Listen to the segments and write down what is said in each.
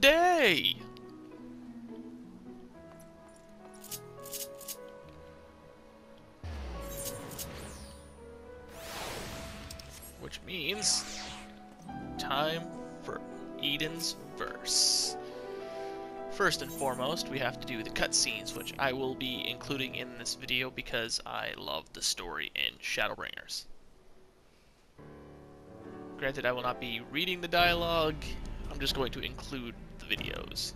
day! Which means time for Eden's verse. First and foremost, we have to do the cutscenes, which I will be including in this video because I love the story in Shadowbringers. Granted, I will not be reading the dialogue, I'm just going to include videos.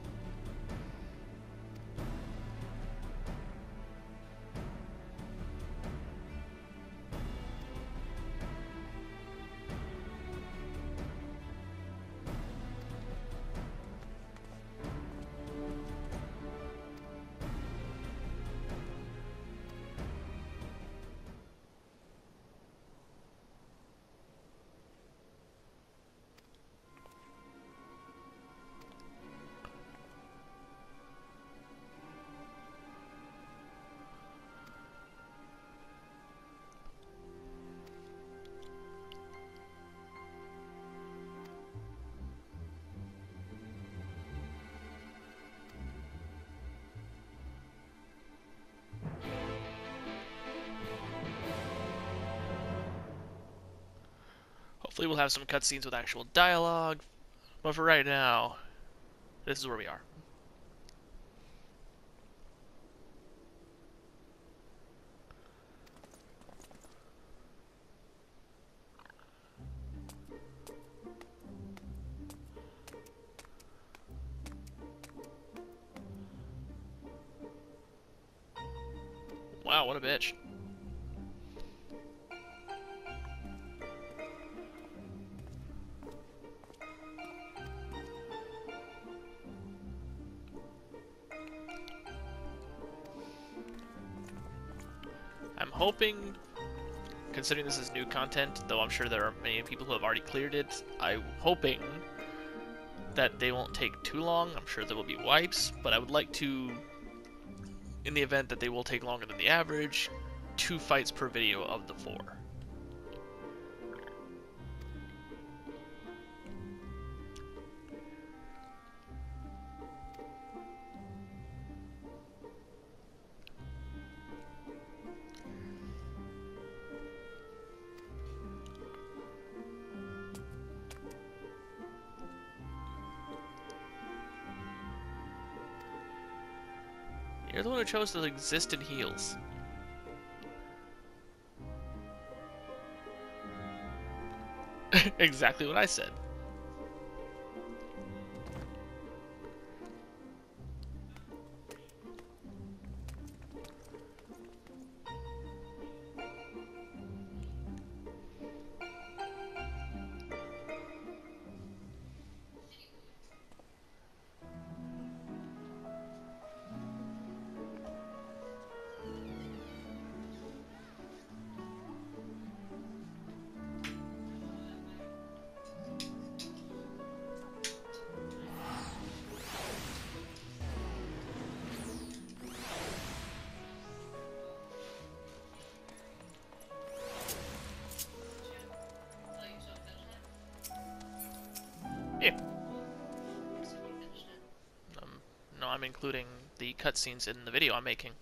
We'll have some cutscenes with actual dialogue, but for right now, this is where we are. Wow, what a bitch. Hoping, considering this is new content, though I'm sure there are many people who have already cleared it, I'm hoping that they won't take too long. I'm sure there will be wipes, but I would like to, in the event that they will take longer than the average, two fights per video of the four. The chose to exist in heels. exactly what I said. I'm including the cutscenes in the video I'm making.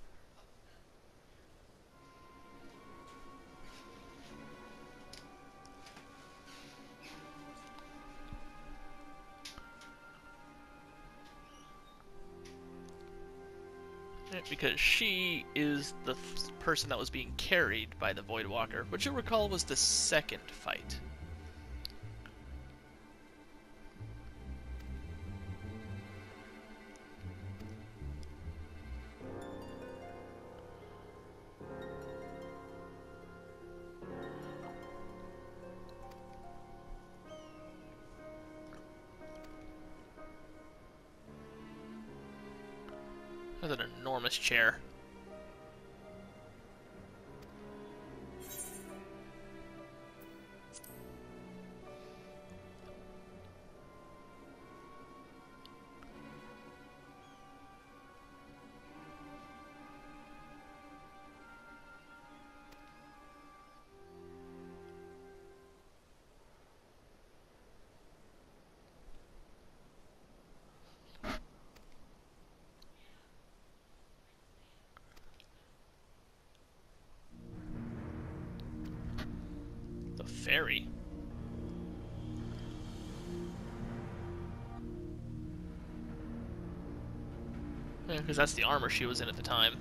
Because she is the person that was being carried by the Voidwalker, which you'll recall was the second fight. Chair. Fairy. Eh, because that's the armor she was in at the time.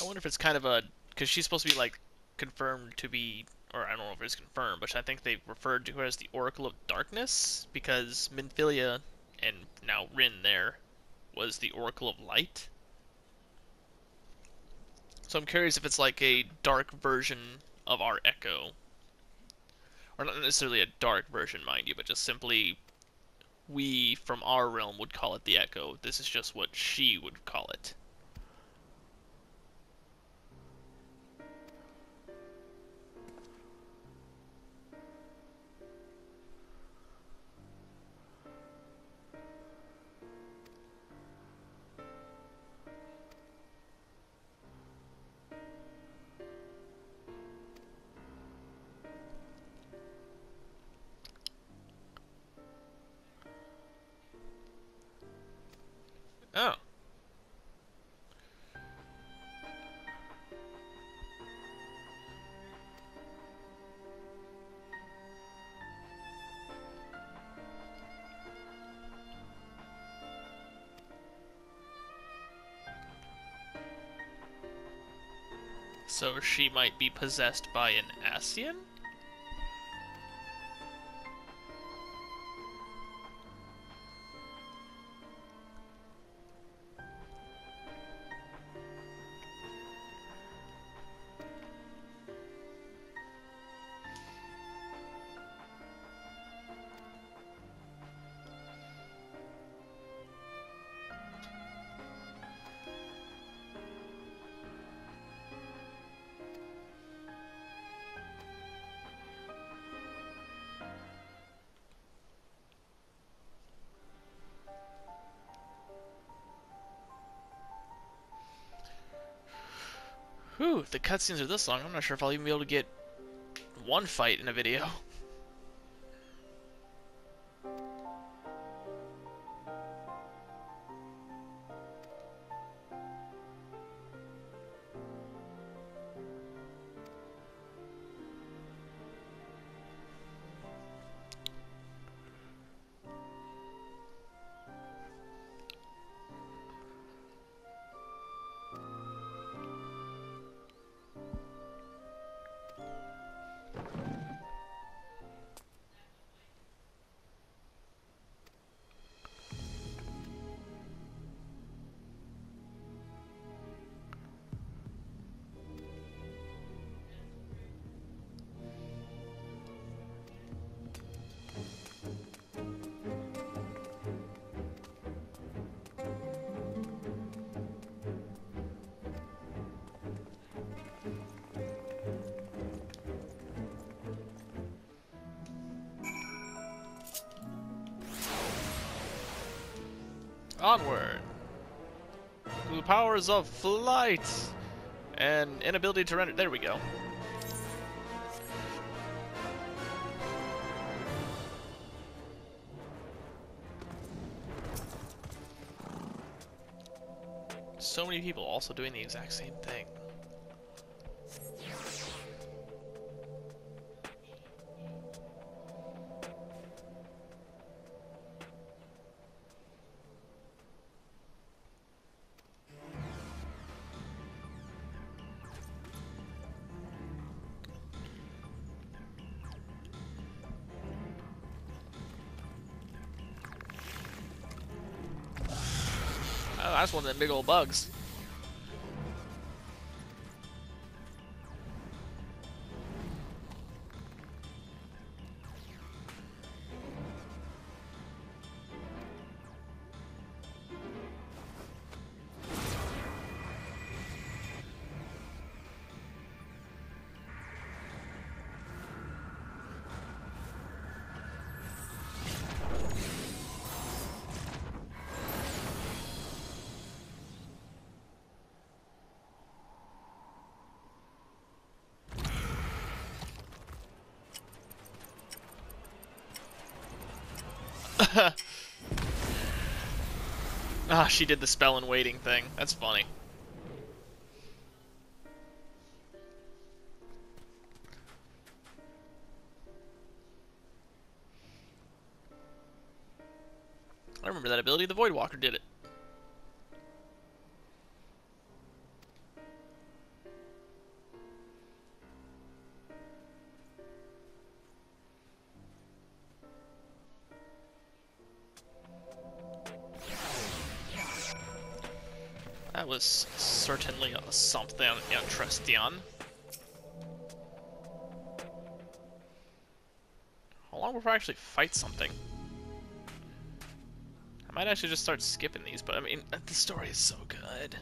I wonder if it's kind of a because she's supposed to be like confirmed to be, or I don't know if it's confirmed, but I think they referred to her as the Oracle of Darkness because Minfilia and now Ryne there was the Oracle of Light. So I'm curious if it's like a dark version of our Echo. Or not necessarily a dark version, mind you, but just simply we from our realm would call it the Echo. This is just what she would call it. So she might be possessed by an Ascian? Cutscenes are this long, I'm not sure if I'll even be able to get one fight in a video. Onward! The powers of flight! And inability to render. There we go. So many people also doing the exact same thing. One of them big old bugs. ah, she did the spell and waiting thing. That's funny. I remember that ability. The Voidwalker did it. Was certainly something interesting. How long before I actually fight something? I might actually just start skipping these, but I mean, uh, the story is so good.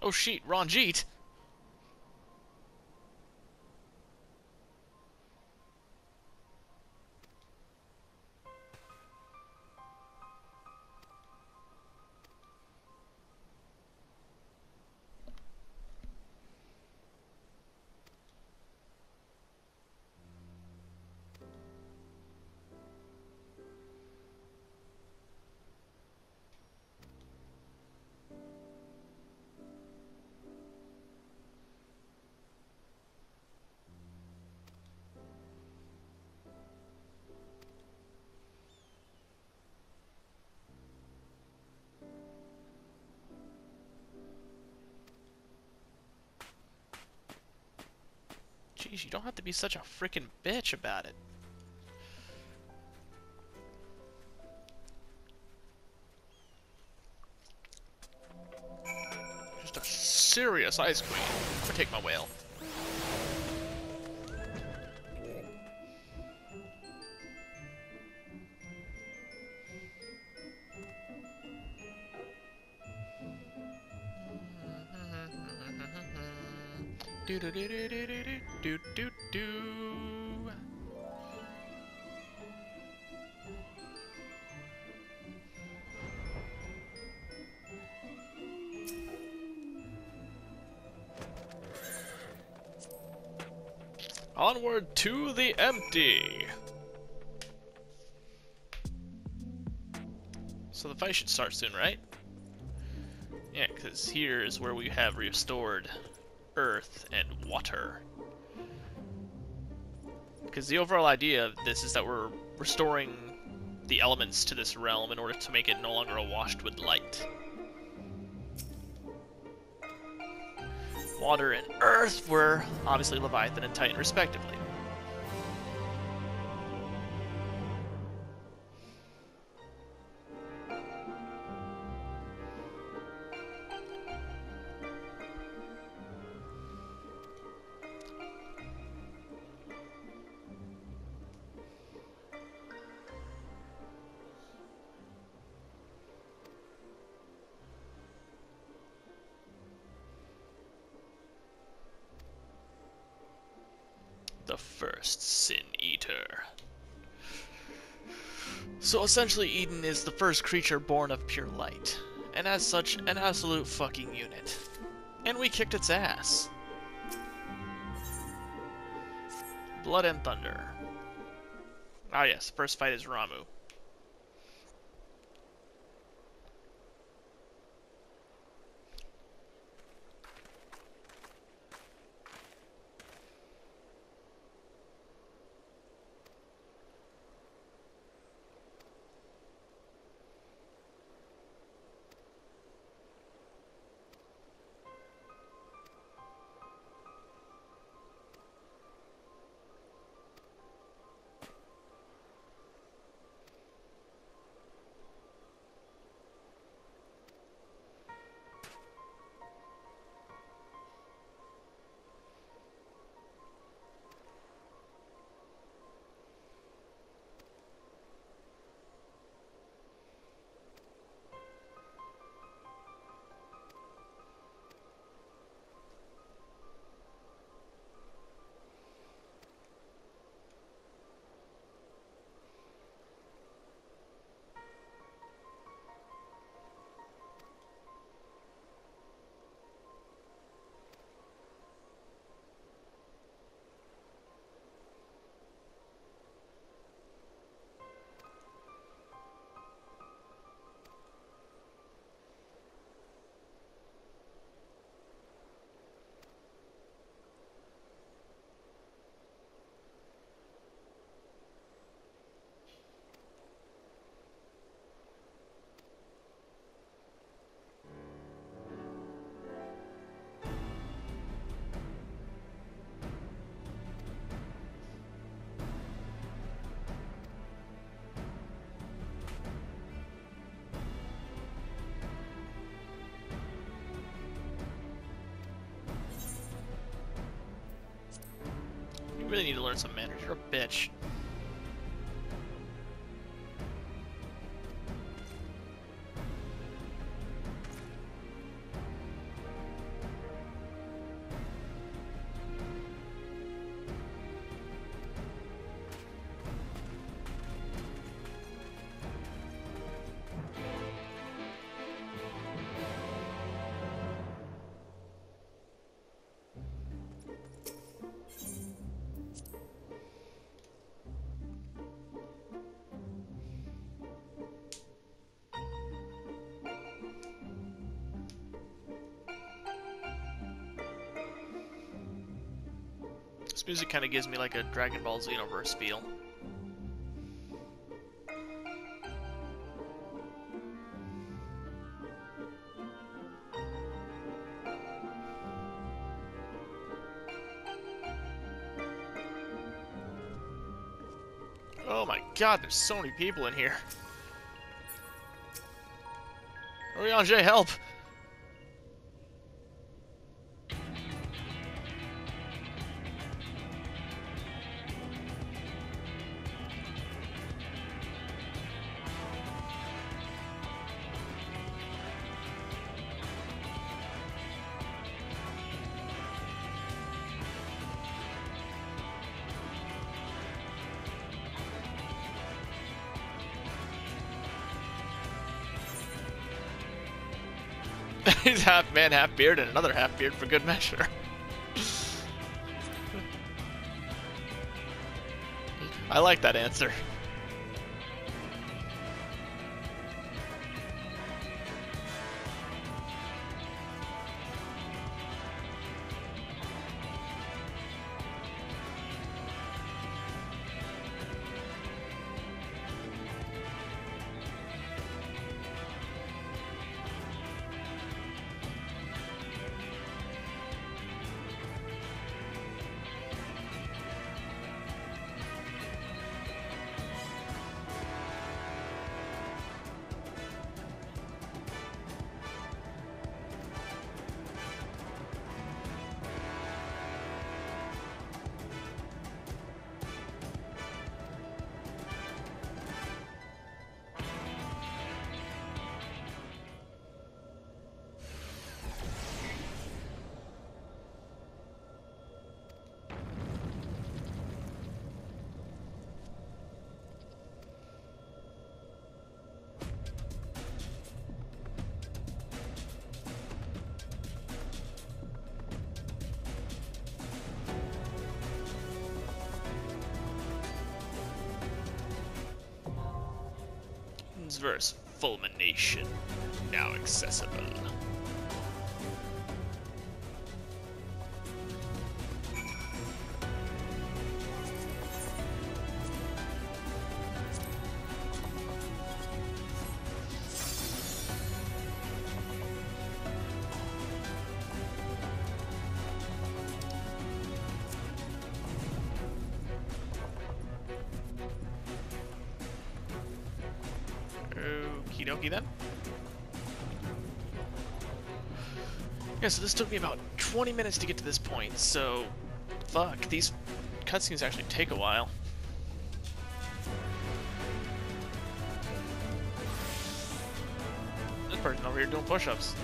Oh shit, Ranjit! Jeez, you don't have to be such a freaking bitch about it. Just a serious ice queen. I'm gonna take my whale. Empty. So the fight should start soon, right? Yeah, because here is where we have restored earth and water. Because the overall idea of this is that we're restoring the elements to this realm in order to make it no longer awashed with light. Water and earth were obviously Leviathan and Titan respectively. Eater. So essentially, Eden is the first creature born of pure light, and as such, an absolute fucking unit. And we kicked its ass. Blood and Thunder. Ah yes, first fight is Ramuh. Really need to learn some manners. You're a bitch. Music kind of gives me like a Dragon Ball Xenoverse feel. Oh my god, there's so many people in here. Oriange, help! He's half man, half beard, and another half beard for good measure. I like that answer. Vs. Fulmination, now accessible. Yeah, so this took me about 20 minutes to get to this point, so fuck, these cutscenes actually take a while. This person over here doing push-ups.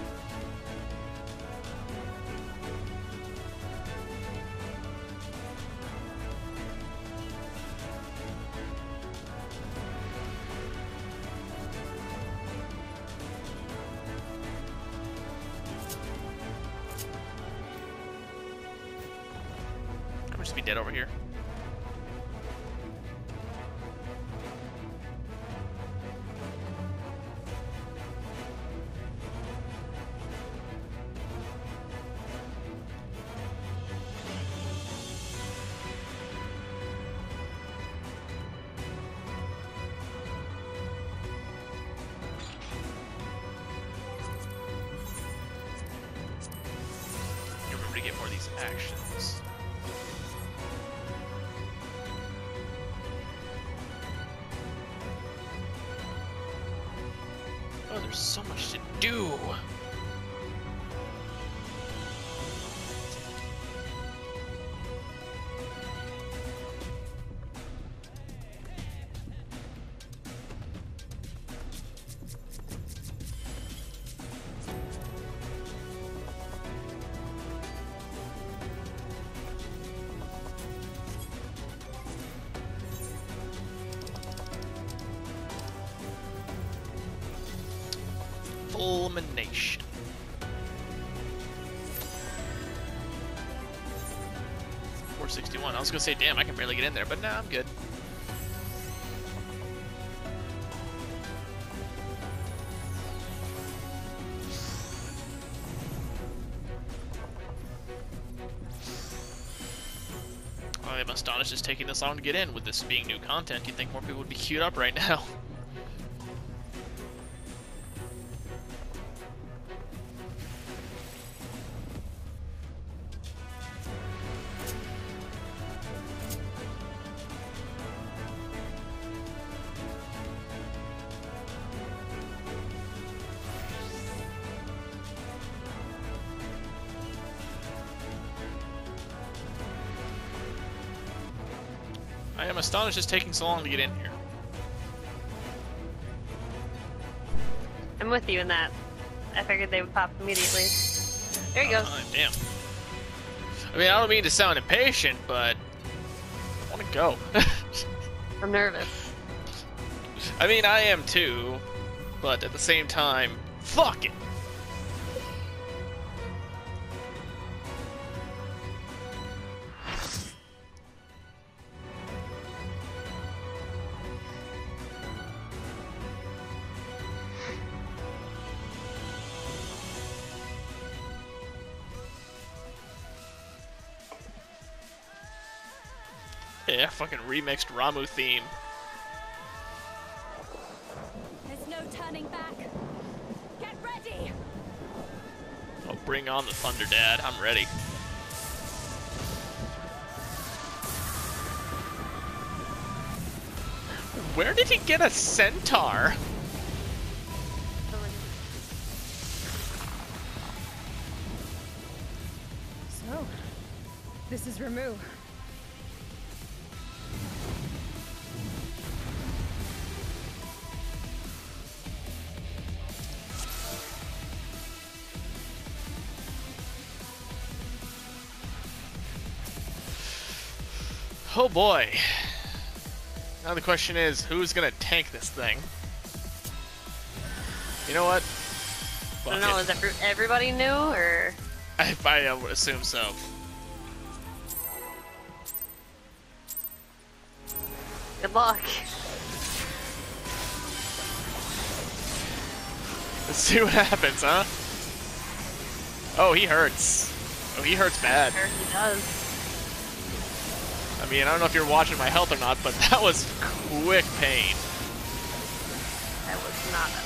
Get more of these actions. Was gonna say, damn, I can barely get in there, but nah, I'm good. I am astonished it's taking this long to get in. With this being new content, you'd think more people would be queued up right now. I am astonished it's taking so long to get in here. I'm with you in that. I figured they would pop immediately. There he goes. Uh, damn. I mean, I don't mean to sound impatient, but I want to go. I'm nervous. I mean, I am too, but at the same time, fuck it. Fucking remixed Ramuh theme. There's no turning back. Get ready. Oh, bring on the thunder, Dad. I'm ready. Where did he get a centaur? So, this is Ramuh. Oh boy. Now the question is, who's gonna tank this thing? You know what? I don't know, it. is every, everybody new or? I, I assume so. Good luck. Let's see what happens, huh? Oh, he hurts. Oh, he hurts bad. Sure he does. I mean, I don't know if you're watching my health or not, but that was quick pain. That was not a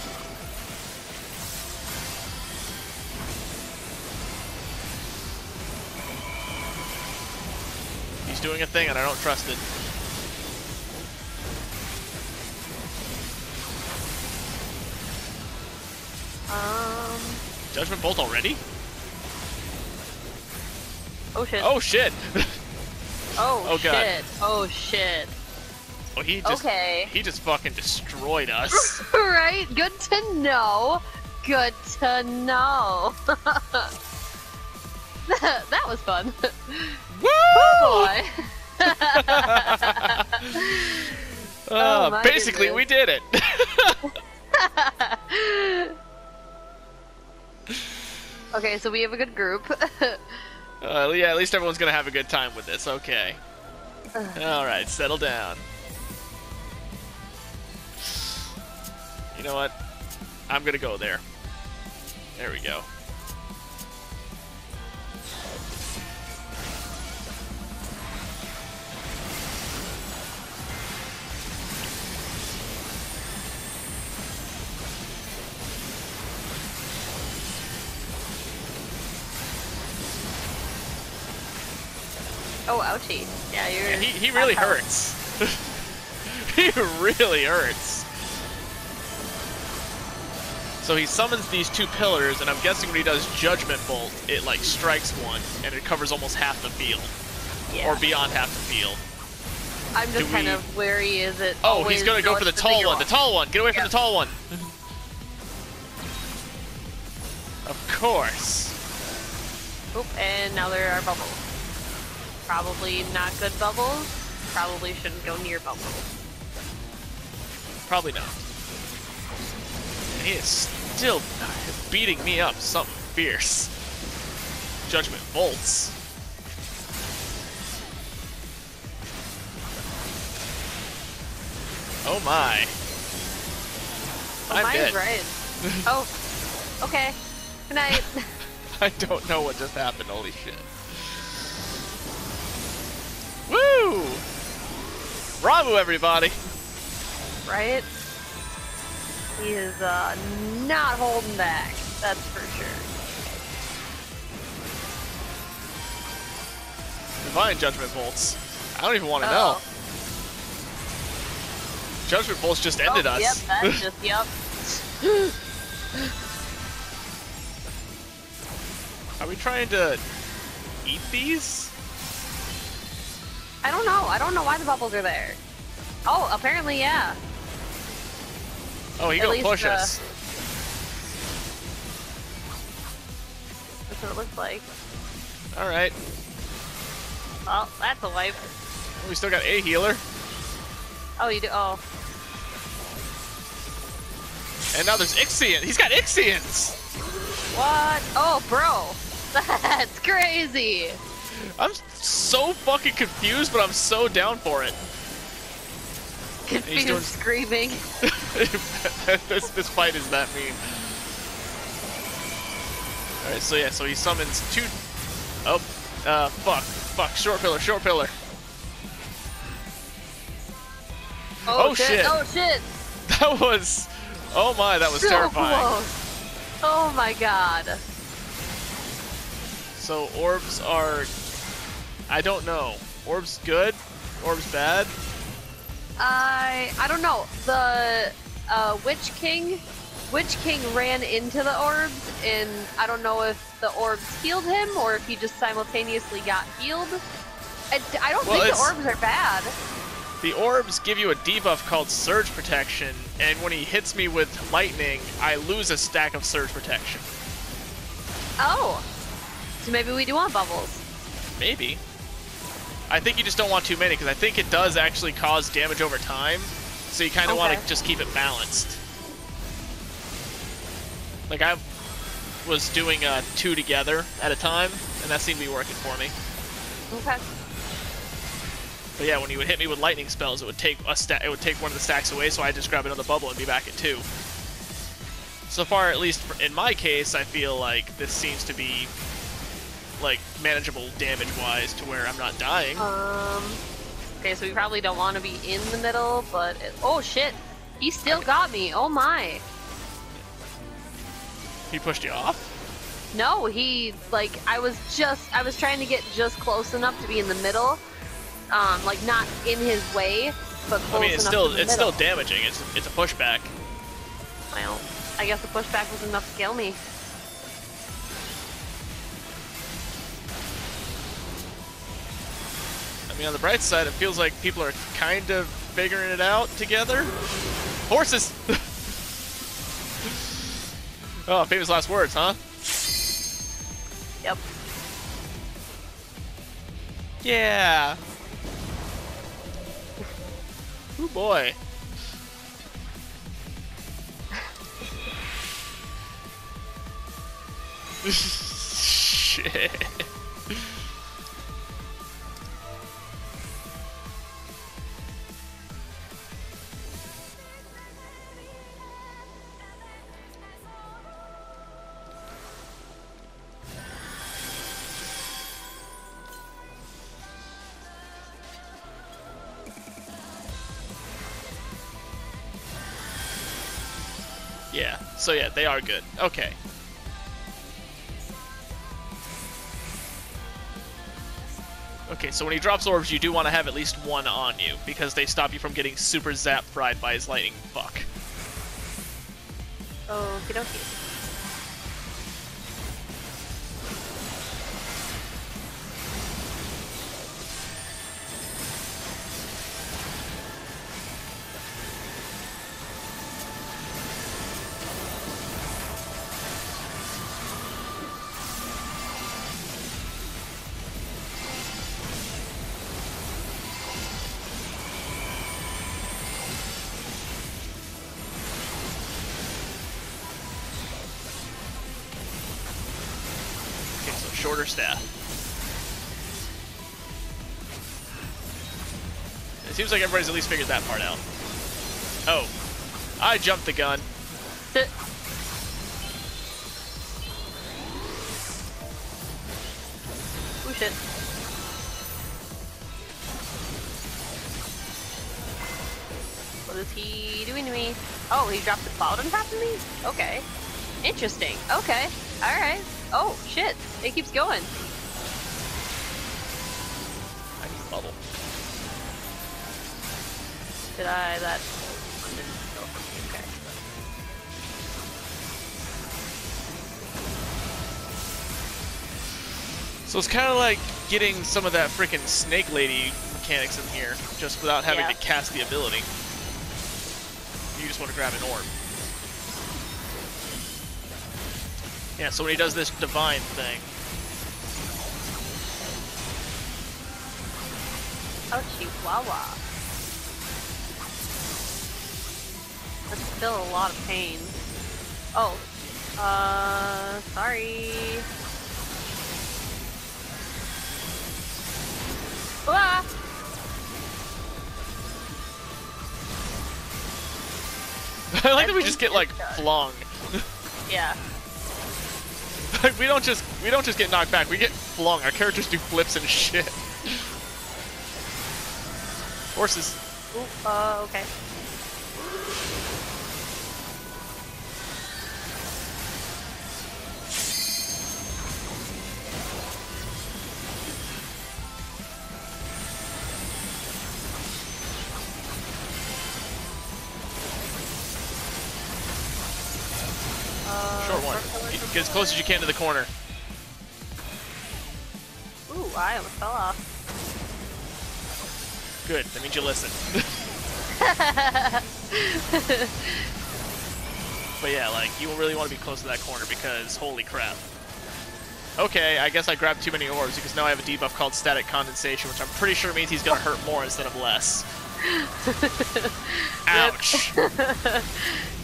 He's doing a thing, and I don't trust it. Um. Judgment Bolt already? Oh shit. Oh shit! Oh, oh, God. shit. Oh shit. oh, he just Okay. he just fucking destroyed us. right? Good to know. Good to know. that was fun. Woo! Boy. Uh, my basically, goodness. we did it. okay, so we have a good group. Uh, yeah, at least everyone's gonna have a good time with this. Okay. All right, settle down. You know what? I'm gonna go there. There we go. Oh, ouchie. Yeah, you're. Yeah, he, he really hurts. he really hurts. So he summons these two pillars, and I'm guessing when he does Judgment Bolt, it like strikes one, and it covers almost half the field, Yeah. or beyond half the field. I'm just do kind we- of wary. Is it? Oh, he's gonna go for the tall one. The tall one. Get away from Yeah. the tall one. of course. Oop, and now there are bubbles. Probably not good bubbles. Probably shouldn't go near bubbles. Probably not. And he is still beating me up something fierce. Judgment bolts. Oh my. Oh, I'm dead. right. oh, okay. Good night. I don't know what just happened. Holy shit. Woo! Bravo, everybody! right? He is uh, not holding back. That's for sure. Divine Judgment Bolts. I don't even want to Oh. know. Judgment Bolts just ended oh, us. Yep, that's just yep. Are we trying to eat these? I don't know. I don't know why the bubbles are there. Oh, apparently, yeah. Oh, he At gonna push uh, us. That's what it looks like. All right. Well, that's a life. We still got a healer, Oh, you do. Oh, and now there's Ixion. He's got Ixions. what? Oh, bro, that's crazy. I'm so fucking confused, but I'm so down for it. Confused, doing- screaming. this this fight is that mean. All right, so yeah, so he summons two. Oh, uh, fuck, fuck, short pillar, short pillar. Oh, shit. Oh shit! That was, oh my, that was so terrifying. close. Oh my god. So orbs are, I don't know. Orbs good, orbs bad. I I don't know. The uh, Witch King, Witch King ran into the orbs, and I don't know if the orbs healed him or if he just simultaneously got healed. I, I don't Well, think the orbs are bad. The orbs give you a debuff called Surge Protection, and when he hits me with lightning, I lose a stack of Surge Protection. Oh, so maybe we do want bubbles. Maybe. I think you just don't want too many, because I think it does actually cause damage over time, so you kind of want to just keep it balanced. Like, I was doing uh, two together at a time, and that seemed to be working for me. Okay. But yeah, when he would hit me with lightning spells, it would take a sta- it would take one of the stacks away, so I just grab another bubble and be back at two. so far, at least in my case, I feel like this seems to be like manageable damage-wise to where I'm not dying. Um. Okay, so we probably don't want to be in the middle, but it, oh shit, he still got me. Oh my. He pushed you off. No, he like I was just I was trying to get just close enough to be in the middle, um, like not in his way, but close I mean, it's enough still it's still damaging. It's it's a pushback. Well, I guess the pushback was enough to kill me. I mean, on the bright side, it feels like people are kind of figuring it out together. Horses. oh, famous last words, huh? Yep. Yeah. Oh boy. Shit. Yeah. So yeah, they are good. Okay. Okay, so when he drops orbs, you do want to have at least one on you, because they stop you from getting super zap fried by his lightning fuck. Okie oh, dokie. Seems like everybody's at least figured that part out. Oh. I jumped the gun. Oh shit. What is he doing to me? Oh, he dropped the cloud on top of me? Okay. Interesting. Okay. Alright. Oh, shit. It keeps going. Did I? That one didn't go for me. Okay. So it's kind of like getting some of that freaking snake lady mechanics in here, just without having Yeah. to cast the ability. You just want to grab an orb. Yeah, so when he does this divine thing, Oh, Chihuahua. That's still a lot of pain. Oh. Uh, sorry. Ah! I like that we just get like does. flung. Yeah. we don't just we don't just get knocked back. We get flung. Our characters do flips and shit. Horses. Ooh, uh, okay. Get as close as you can to the corner. Ooh, I almost fell off. Good. That means you listen. But yeah, like, you really want to be close to that corner because, holy crap. Okay, I guess I grabbed too many orbs because now I have a debuff called Static Condensation, which I'm pretty sure means he's gonna hurt more instead of less. Ouch!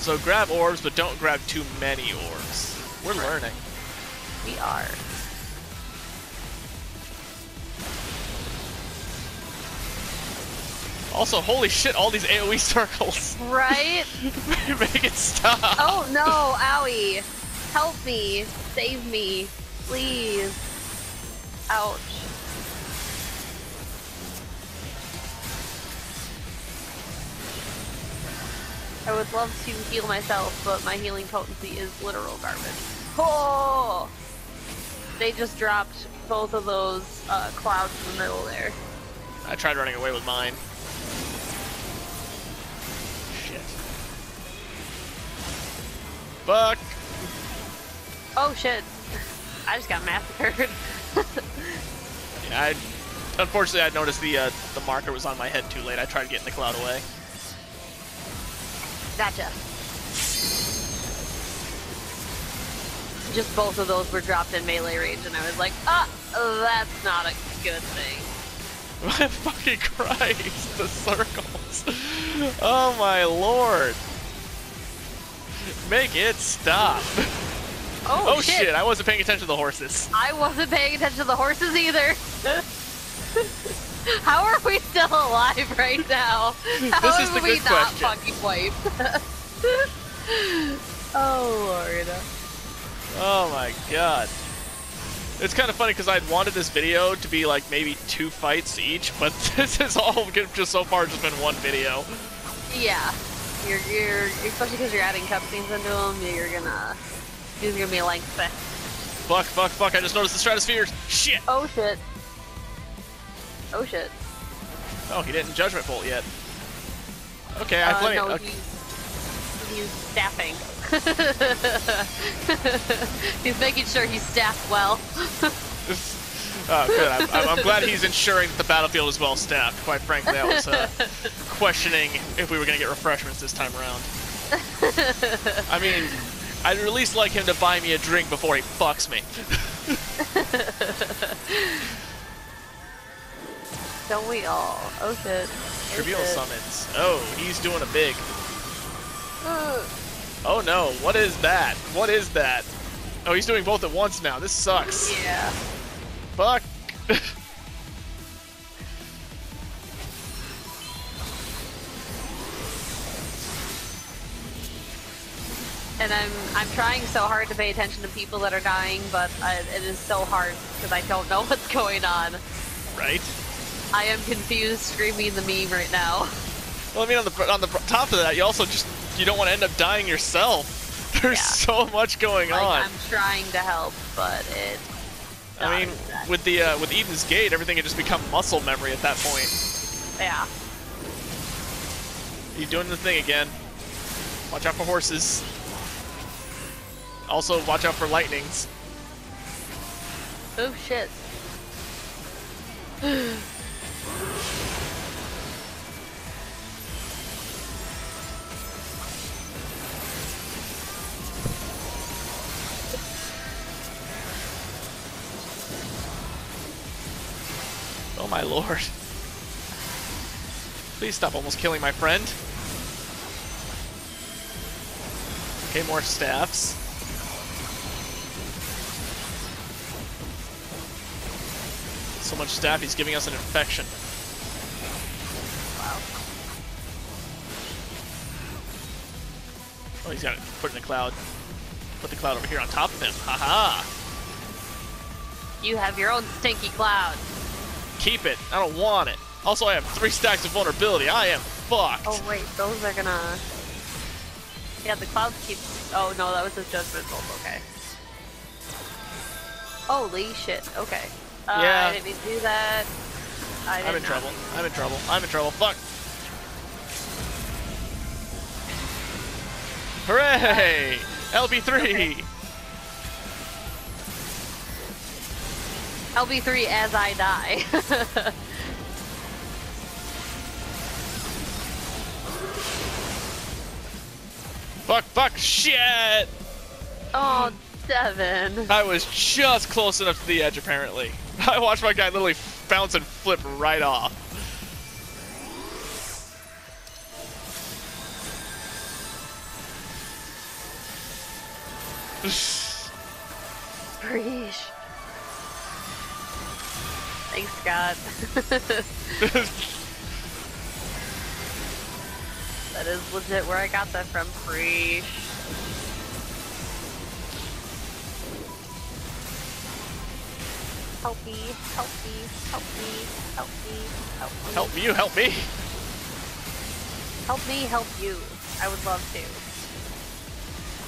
so grab orbs, but don't grab too many orbs. We're learning. we are. Also, holy shit, all these AoE circles. Right? Make it stop. Oh no, owie. Help me. Save me. Please. Ouch. I would love to heal myself, but my healing potency is literal garbage. Oh! They just dropped both of those uh, clouds in the middle there. I tried running away with mine. Shit. Fuck. Oh shit. I just got massacred. Yeah, I, unfortunately, I noticed the uh, the marker was on my head too late. I tried getting the cloud away. Gotcha. Just both of those were dropped in melee range, and I was like, ah, that's not a good thing. My fucking Christ, the circles. Oh my lord. Make it stop. Oh, Oh, shit. I wasn't paying attention to the horses. I wasn't paying attention to the horses either. How are we still alive right now? How This is the we good not question. fucking wiped? oh lord. Oh my god. It's kind of funny because I'd wanted this video to be like maybe two fights each, but this is all just so far just been one video. Yeah. You're, you're especially because you're adding cutscenes into them. You're gonna. These are gonna be a length. Fuck, fuck, fuck, I just noticed the Stratospear. Shit! Oh shit. Oh shit. Oh, he didn't Judgment Bolt yet. Okay, I Uh, plenty. no, okay. he's, he's staffing. he's making sure he's staffed well. Oh, good. I'm, I'm, I'm glad he's ensuring that the battlefield is well staffed. Quite frankly, I was uh, questioning if we were going to get refreshments this time around. I mean, I'd at least like him to buy me a drink before he fucks me. Don't we all? Oh shit. Tribunal summons. Oh, he's doing a big. Oh no, what is that? What is that? Oh, he's doing both at once now. This sucks. Yeah. Fuck. And I'm I'm trying so hard to pay attention to people that are dying, but I, it is so hard because I don't know what's going on. right? I am confused, screaming the meme right now. Well, I mean, on the on the top of that, you also just you don't want to end up dying yourself. There's Yeah. so much going Like on. I'm trying to help, but it. I mean, with the uh, with Eden's Gate, everything had just become muscle memory at that point. yeah. You doing the thing again. Watch out for horses. Also, watch out for lightnings. Oh shit. lord. Please stop almost killing my friend. Okay, more staffs. So much staff, he's giving us an infection. Oh, he's got it put in the cloud. Put the cloud over here on top of him. Haha! You have your own stinky cloud. Keep it. I don't want it. Also, I have three stacks of vulnerability. I am fucked. Oh wait, those are gonna. Yeah, the clouds keep. Oh no, that was his judgment bolt. Okay. Holy shit. Okay. Uh, Yeah. I didn't mean to do that. I I'm in trouble. I'm in trouble. I'm in trouble. Fuck. Hooray! LB3! LB3 as I die. Fuck, fuck, shit! oh, Devin. I was just close enough to the edge, apparently. I watched my guy literally bounce and flip right off. Preach. Thanks, God. That is legit where I got that from. Free. Help me, help me, help me, help me, help me. Help you, help me. Help me help you. I would love to.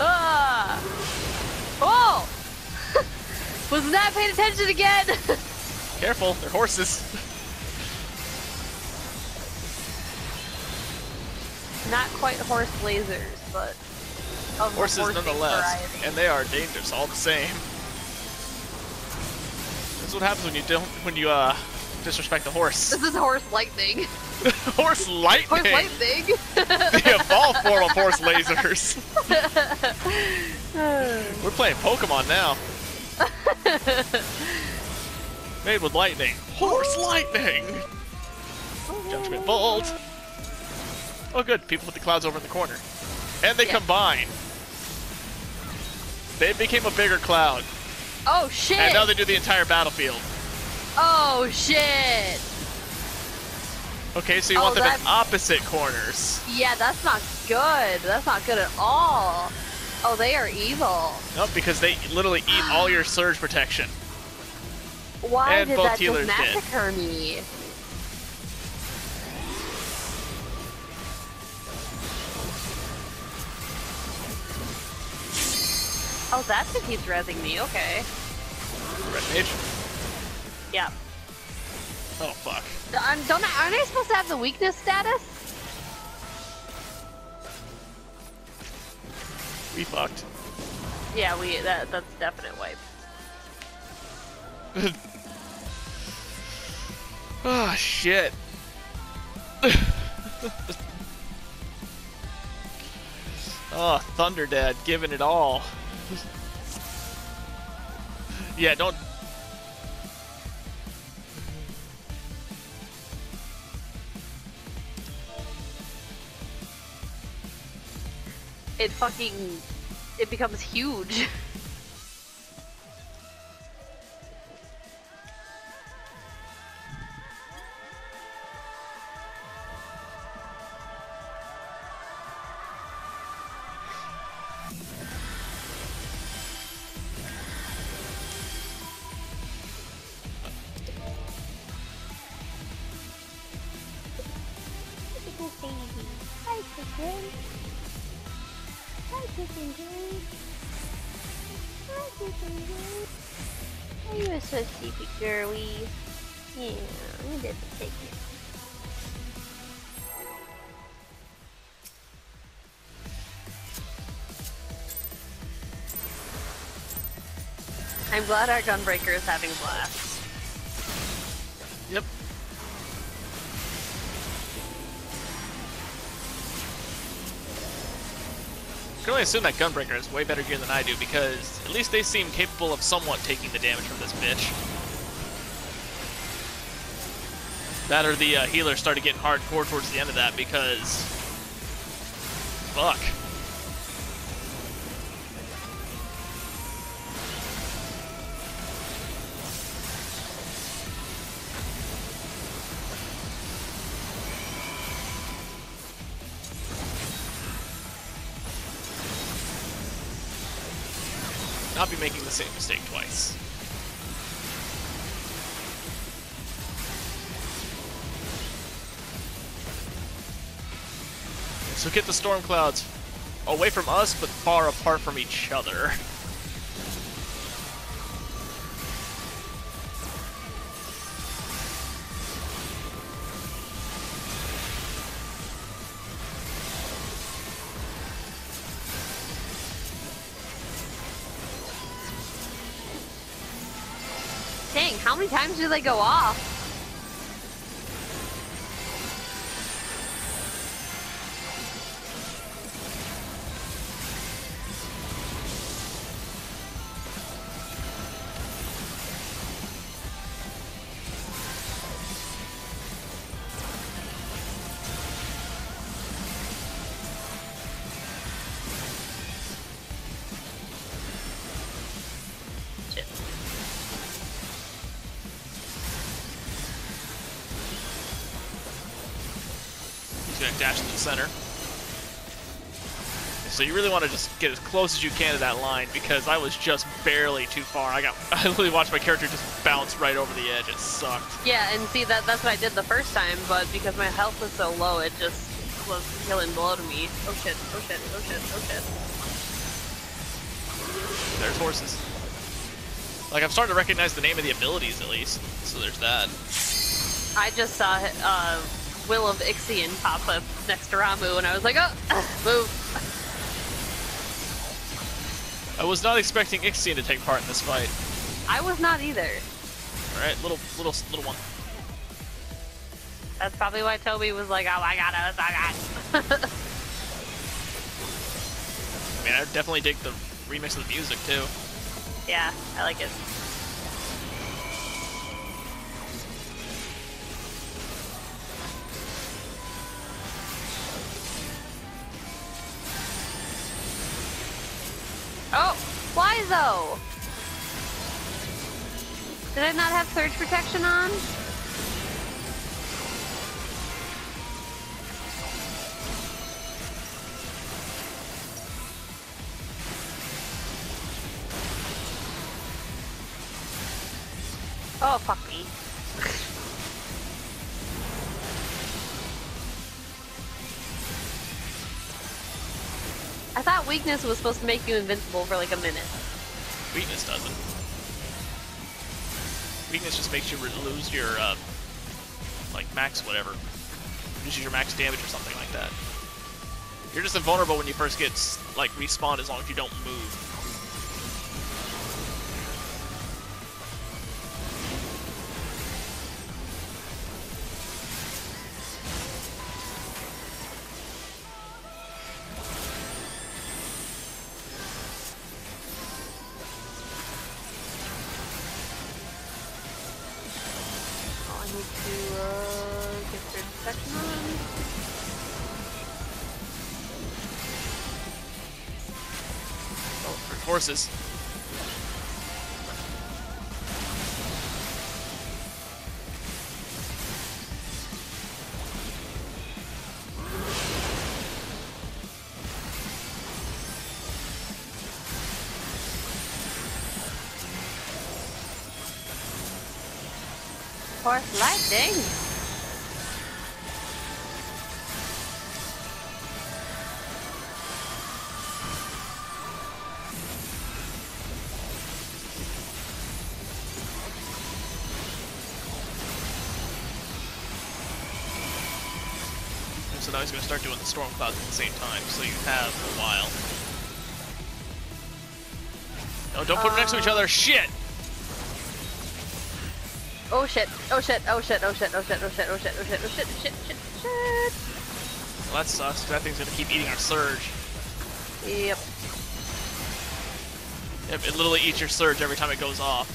Ah! Oh! Was not paying attention again! Careful, they're horses. not quite horse lasers, but Horses nonetheless, variety. and they are dangerous all the same. That's what happens when you don't when you uh disrespect the horse. This is horse lightning. horse lightning. Horse lightning. the evolved form of horse lasers. We're playing Pokemon now. Made with lightning. Horse lightning. Judgment bolt. Oh, good. People put the clouds over in the corner, and they Yeah. combine. They became a bigger cloud, oh shit! and now they do the entire battlefield. oh shit! Okay, so you Oh, want them in that- opposite corners. Yeah, that's not good. That's not good at all. Oh, they are evil. Nope, because they literally eat all your surge protection. Why And did that just massacre me? Oh, that's who keeps rezzing me. Okay. Red mage. Yeah. Oh fuck. Um, don't I, aren't I supposed to have the weakness status? We fucked. Yeah, we that that's definite wipe. Oh shit. oh, Thunder Dad giving it all. yeah, don't. It fucking it becomes huge. I'm glad our gunbreaker is having a blast. Yep. I can only assume that Gunbreaker has way better gear than I do because at least they seem capable of somewhat taking the damage from this bitch. That or the uh, healer started getting hardcore towards the end of that because. Fuck. Making the same mistake twice. So get the storm clouds away from us, but far apart from each other. they go off? Dash to the center. So you really want to just get as close as you can to that line because I was just barely too far. I got I literally watched my character just bounce right over the edge. It sucked. Yeah, and see that that's what I did the first time, but because my health was so low, it just was killing below to me. Oh shit! Oh shit! Oh shit! Oh shit! There's horses. Like I'm starting to recognize the name of the abilities at least. So there's that. I just saw uh, Will of Ixion pop up next to Ramuh, and I was like, oh, move. I was not expecting Ixion to take part in this fight. I was not either. All right, little little little one. That's probably why Toby was like, oh my god, oh my god. I mean, I definitely dig the remix of the music too. yeah, I like it. Though? Did I not have surge protection on? Oh, fuck me. I thought weakness was supposed to make you invincible for like a minute. Weakness doesn't. Weakness just makes you lose your, uh, like, max whatever. Reduces your max damage or something like that. You're just invulnerable when you first get, like, respawned as long as you don't move. Horses. The storm clouds at the same time, so you have a while. No, don't put them next to each other. Shit! Oh shit, oh shit, oh shit, oh shit, oh shit, oh shit, oh shit, oh shit, oh shit, shit, shit, shit. Well, that sucks. 'cause That thing's gonna keep eating our surge. Yep. Yep, it literally eats your surge every time it goes off.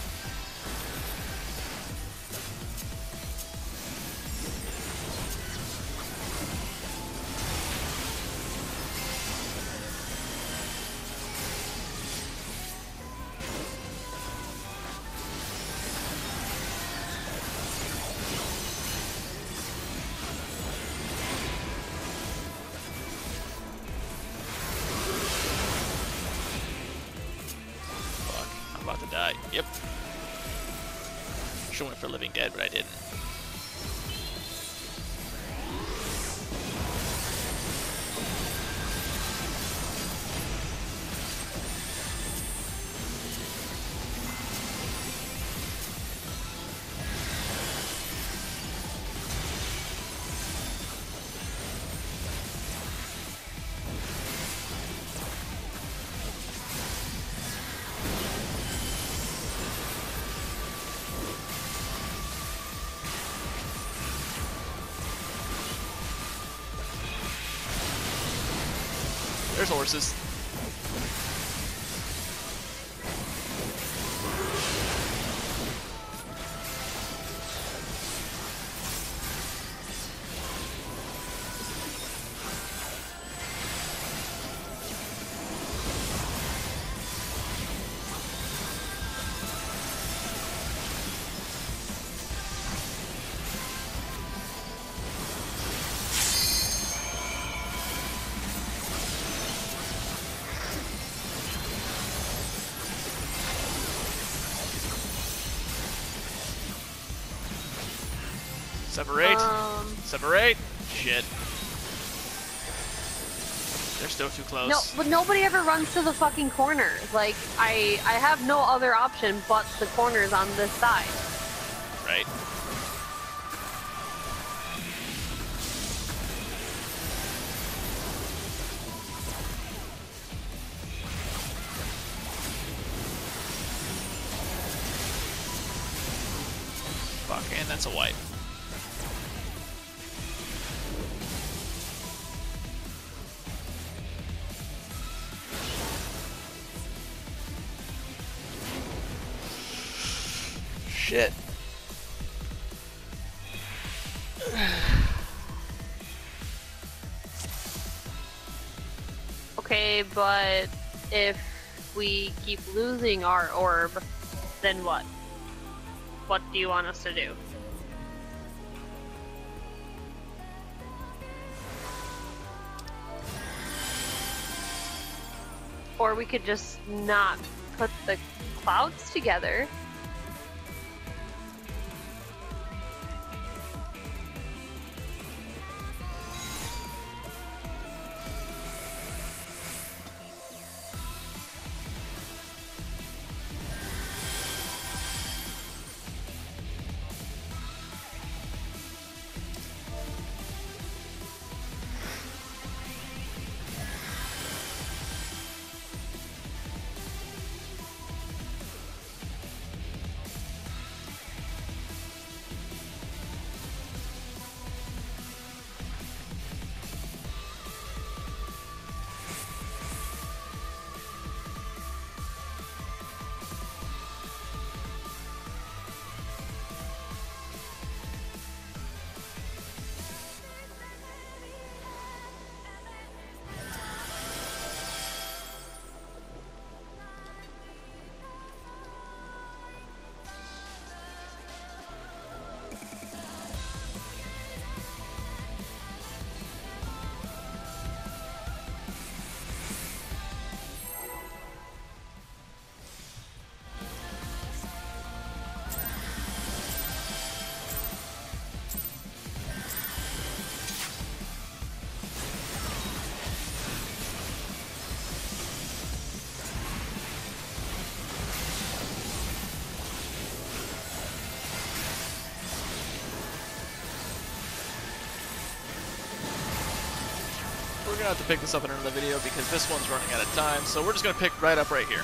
Separate. Um, Separate. Shit. They're still too close. no, but nobody ever runs to the fucking corner. Like I, I have no other option but the corners on this side. Right. Keep losing our orb, then what? What do you want us to do? Or we could just not put the clouds together. We're gonna have to pick this up in another video because this one's running out of time, so we're just gonna pick right up right here.